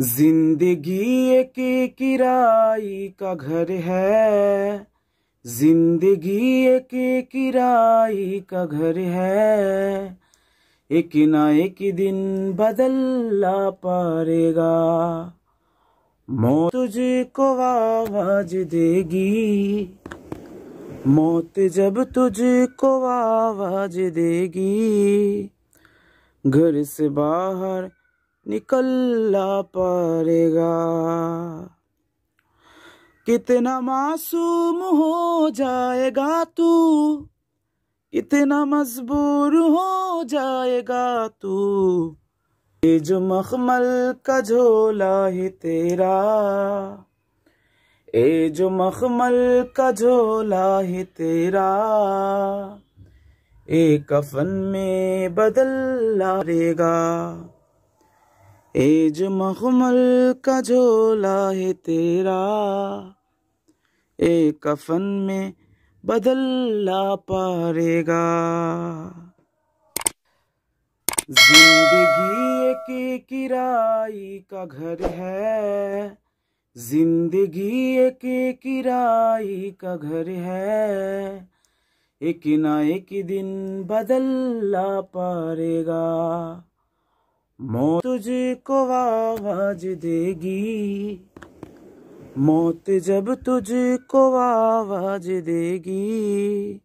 ज़िंदगी एक किराई का घर है। ज़िंदगी एक किराई का घर है। एक ना एक दिन बदलना पड़ेगा। मौत तुझको आवाज़ देगी। मौत जब तुझको आवाज़ देगी। घर से बाहर निकलना पड़ेगा। कितना मासूम हो जाएगा तू, कितना मजबूर हो जाएगा तू। ये जो मखमल का झोला है तेरा ए जो मखमल का झोला है तेरा, एक कफन में बदल लाएगा एज मखमल का झोला है तेरा, एक कफन में बदलना पारेगा। ज़िंदगी एक किराई का घर है, ज़िंदगी एक किराई का घर है, एक ना एक दिन बदलना पड़ेगा मौत तुझको आवाज़ देगी। मौत जब तुझको आवाज़ देगी।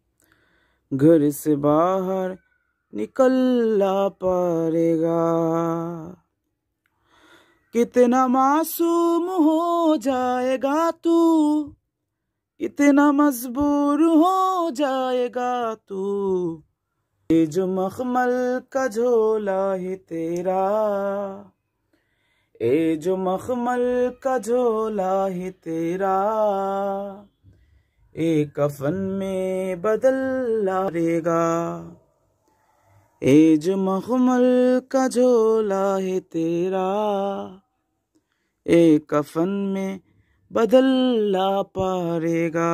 घर से बाहर निकलना पड़ेगा कितना मासूम हो जाएगा तू, कितना मजबूर हो जाएगा तू। ये जो मखमल का झोला है तेरा ए जो मखमल का झोला है तेरा ए कफन में बदल लाएगा। ए जो मखमल का झोला है तेरा एक कफन में बदल ला पारेगा